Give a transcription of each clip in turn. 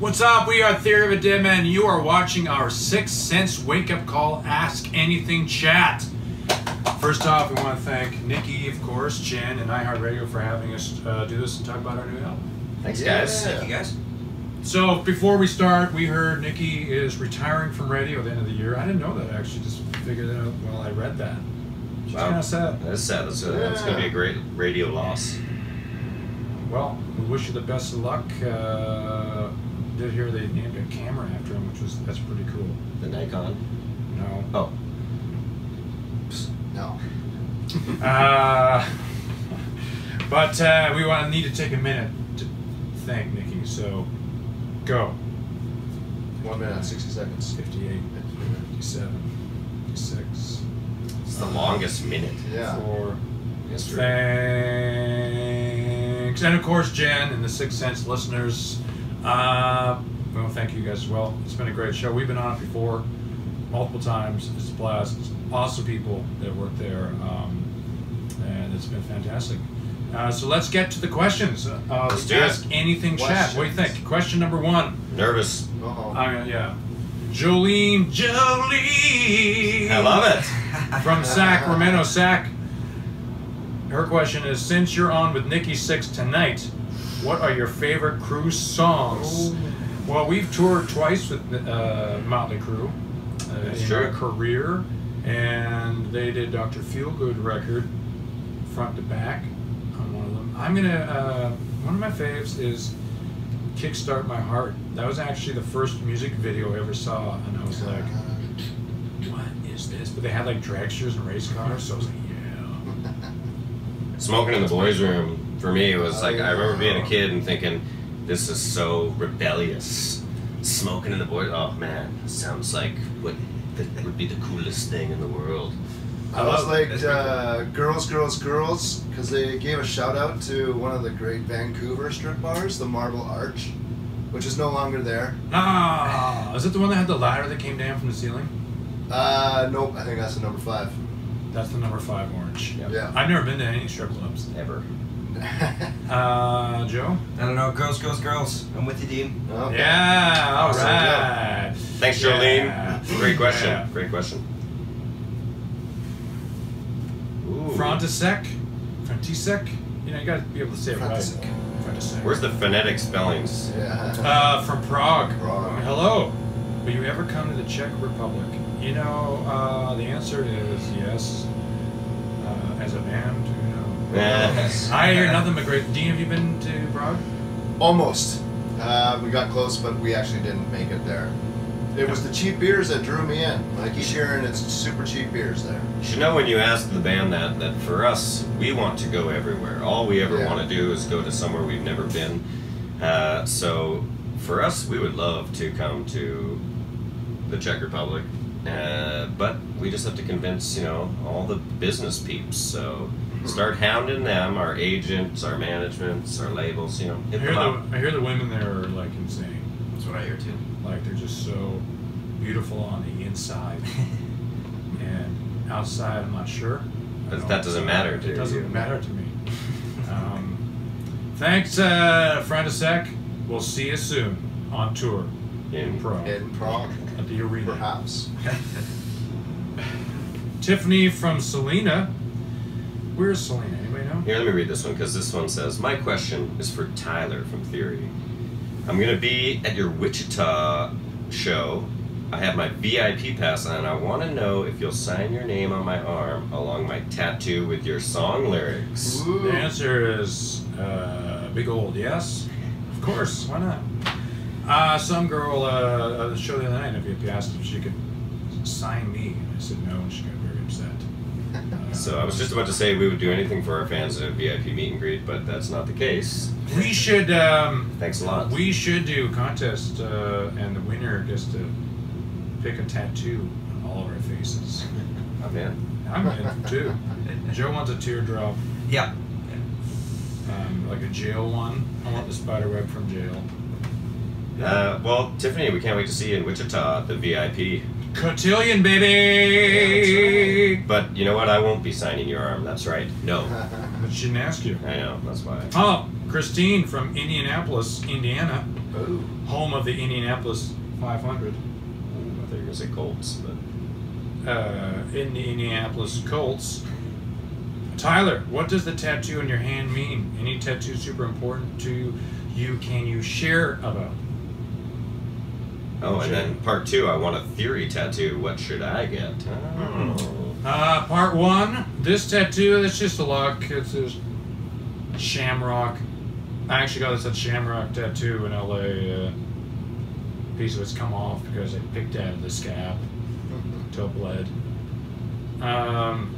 What's up? We are Theory of a Deadman. You are watching our Sixx Sense Wake Up Call Ask Anything chat. First off, we want to thank Nikki, of course, Jen, and iHeartRadio for having us uh, do this and talk about our new album. Thanks, Yeah. guys. Thank you guys. So, before we start, we heard Nikki is retiring from radio at the end of the year. I didn't know that, actually. Just figured it out while I read that. It's Wow. kind of sad. That's sad. That's, uh, that's going to be a great radio loss. Well, we wish you the best of luck. Uh, did hear they named a camera after him, which was that's pretty cool. The Nikon. No. Oh, No. Uh, but uh, we want to need to take a minute to thank Nikki. So, go. One minute 60 seconds. 58, 57, 56, it's the longest minute. Yeah. four. history. Thanks. And of course, Jen and the Sixx Sense listeners. Uh, well, thank you guys as well. It's been a great show. We've been on it before, multiple times. It's a blast. It's awesome people that work there, um, and it's been fantastic. Uh, so let's get to the questions. Uh, Let's ask anything chat. What do you think? Question number one. Nervous. Uh-oh. Uh, yeah. Jolene Jolene. I love it. From Sacramento, Sac. Her question is Since you're on with Nikki Sixx tonight, what are your favorite cruise songs? Well, we've toured twice with uh, Motley Crue uh, in true. our career, and they did Dr. Feelgood record front to back on one of them. I'm gonna, uh, one of my faves is Kickstart My Heart. That was actually the first music video I ever saw, and I was like, what is this? But they had like dragsters and race cars, so I was like, yeah. Smoking in the boys' room for me it was like I remember being a kid and thinking, "This is so rebellious." Smoking in the boys. Oh man, sounds like what that would be the coolest thing in the world. I was like uh, girls, girls, girls, because they gave a shout out to one of the great Vancouver strip bars, the Marble Arch, which is no longer there. Ah, is it the one that had the ladder that came down from the ceiling? Uh, nope, I think that's the number five. That's the number five orange. Yeah. I've never been to any strip clubs. Ever. Uh, Joe? I don't know. Girls, girls, girls. I'm with you, Dean. Okay. Yeah, all Awesome, right. Thanks, Yeah. Jolene. Great question. Yeah. Great question. Ooh. Frontisec? Frontisec? You know, you gotta be able to say it right. Frontisec. Frontisec. Where's the phonetic spellings? Yeah. Uh, from Prague. Prague. Hello. Will you ever come to the Czech Republic? You know, uh, the answer is yes. Uh, as a band, you know. Yes. I hear nothing but great. Dean, have you been to Prague? Almost. Uh, we got close, but we actually didn't make it there. It was the cheap beers that drew me in. I keep hearing it's super cheap beers there. You should know when you ask the band that that for us, we want to go everywhere. All we ever Yeah. want to do is go to somewhere we've never been. Uh, so for us, we would love to come to the Czech Republic, uh, but we just have to convince you know all the business peeps. So start hounding them, our agents, our managements, our labels. You know, I hear, the, I hear the women there are like insane. That's what I hear too. Like they're just so beautiful on the inside, and outside I'm not sure. I But that doesn't matter to It doesn't you. matter to me. Um, thanks, uh, Frontisec. We'll see you soon on tour in In Prague In Prague, at the arena. perhaps. Tiffany from Salina. Where's Salina? Anybody know? Here, let me read this one because this one says, My question is for Tyler from Theory. I'm going to be at your Wichita show. I have my VIP pass and I want to know if you'll sign your name on my arm along my tattoo with your song lyrics. Ooh. The answer is uh, big old yes. Of course, why not? Uh, some girl uh, at the show the other night, if you asked if she could sign me, and I said no, and she got very upset. So I was just about to say we would do anything for our fans at a VIP meet and greet, but that's not the case. we should um, Thanks a lot. we should do a contest, uh, and the winner gets to pick a tattoo on all of our faces. I'm in. I'm in too. Joe wants a teardrop, Yeah. um, like a jail one. I want the spider web from jail. Uh, well, Tiffany, we can't wait to see you in Wichita at the VIP. Cotillion, baby. But you know what? I won't be signing your arm. That's right. No. But she didn't ask you. I know. That's why. Oh, Christine from Indianapolis, Indiana, Ooh. home of the Indianapolis 500. I thought you were gonna say Colts, but uh, in the Indianapolis Colts. Tyler, what does the tattoo on your hand mean? Any tattoo super important to you? Can you share about? Oh, and then part two. I want a theory tattoo. What should I get? Hmm. Oh. Uh, part one. This tattoo. That's just a luck. It's a shamrock. I actually got this at Shamrock Tattoo in LA. Uh, piece of it's come off because I picked out of the scab it bled. Um,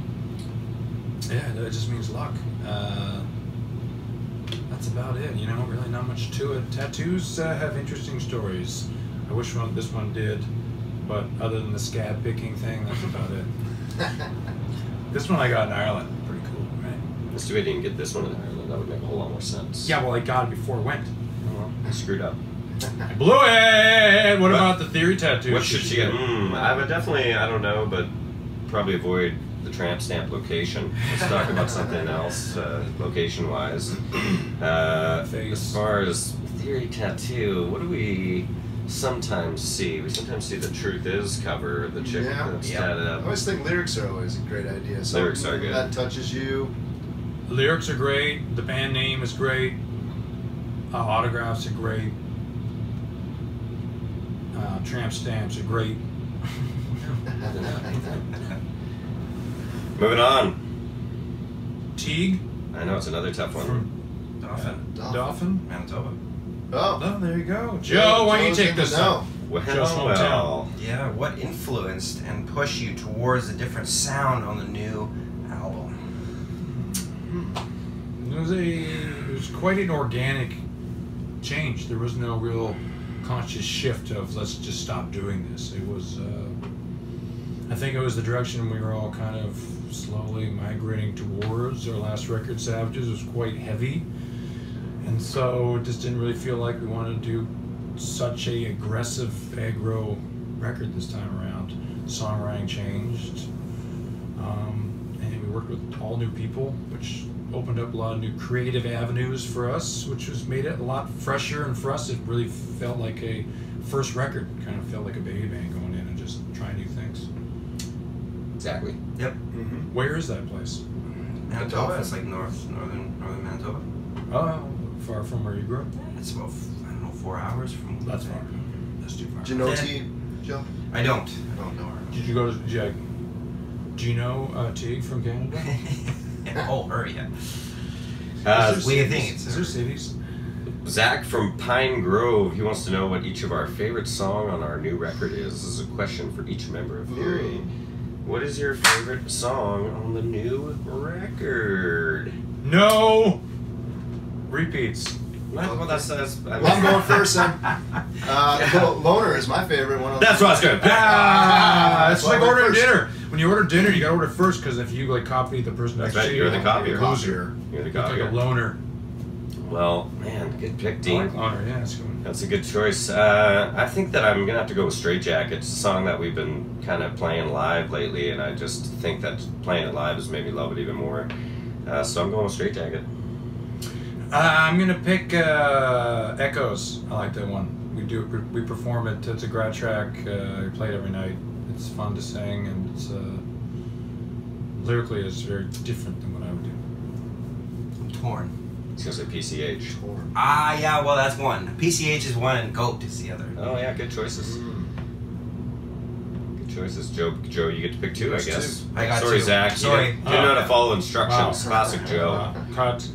yeah, that just means luck. Uh, that's about it. You know, really not much to it. Tattoos uh, have interesting stories. I wish one this one did, but other than the scab picking thing, that's about it. This one I got in Ireland. Pretty cool, right? It's too bad you didn't get this one in Ireland. That would make a whole lot more sense. Yeah, well, I got it before I went. Oh, well, I screwed up. I blew it. What What- about the theory tattoo? What should she get? Mm, I would definitely. I don't know, but probably avoid the tramp stamp location. Let's talk about something else, uh, location-wise. Uh, Face. as far as theory tattoo, what do we sometimes see? We sometimes see the truth is cover the chick Yeah. that's Yeah. tatted I always think lyrics are always a great idea. Something Lyrics are good. That touches you. Lyrics are great. The band name is great. Uh, autographs are great. Uh, tramp stamps are great. Moving on. Teague I know it's another tough one. from Dauphin. Dauphin. Dauphin. Manitoba. Oh. Oh, there you go. Joe, why don't you take this the know. one? Well, Joe's hometown. Yeah, what influenced and pushed you towards a different sound on the new album? It was a it was quite an organic change. There was no real conscious shift of let's just stop doing this. It was uh, I think it was the direction we were all kind of slowly migrating towards. Our last record, Savages, was quite heavy, and so it just didn't really feel like we wanted to do such a aggressive aggro record this time around. Songwriting changed. Um, and we worked with all new people, which opened up a lot of new creative avenues for us, which was made it a lot fresher. And for us, it really felt like a first record. Kind of felt like a baby band going in and just trying new things. Exactly. Yep. Mm-hmm. Where is that place? Manitoba. It's like north, northern, northern Manitoba. Oh, far from where you grew up. It's about I don't know four hours from. That's far. That's too far. Do you know T, Joe? I don't. I don't know her. Did you go to? Did you, do you know uh, Teague from Canada? oh, her, yeah. Uh, what do you think? It's- Is there cities? Zach from Pine Grove, he wants to know what each of our favorite song on our new record is. This is a question for each member of Theory. Ooh. What is your favorite song on the new record? No. Repeats. Well, well, that's, that's I Well, I'm going first then. Uh, Lo- Loner is my favorite one. of That's the- what I was gonna pick. Ah, it's Well, like ordering first. dinner. When you order dinner, you gotta order first because if you like copy the person next to you, you're the copier. Loser. You're the You look like a loner. Well, man, good pick, Dean. like loner. Yeah, that's good. That's a good choice. Uh, I think that I'm gonna have to go with Straight Jacket. It's a song that we've been kind of playing live lately, and I just think that playing it live has made me love it even more. Uh, so I'm going with Straight Jacket. Uh, I'm gonna pick uh, Echoes. I like that one. We do we perform it. It's a grad track. Uh, we play it every night. It's fun to sing, and it's uh, lyrically it's very different than what I would do. I'm torn. It's gonna say PCH. Torn. Ah, yeah. Well, that's one. PCH is one, and Goat is the other. Oh yeah, good choices. Mm. Good choices, Joe. Joe, you get to pick two, I guess. two. I got Sorry, two. Zach. Sorry. You didn't, you didn't know how to follow instructions. Wow. Classic Joe. Cut.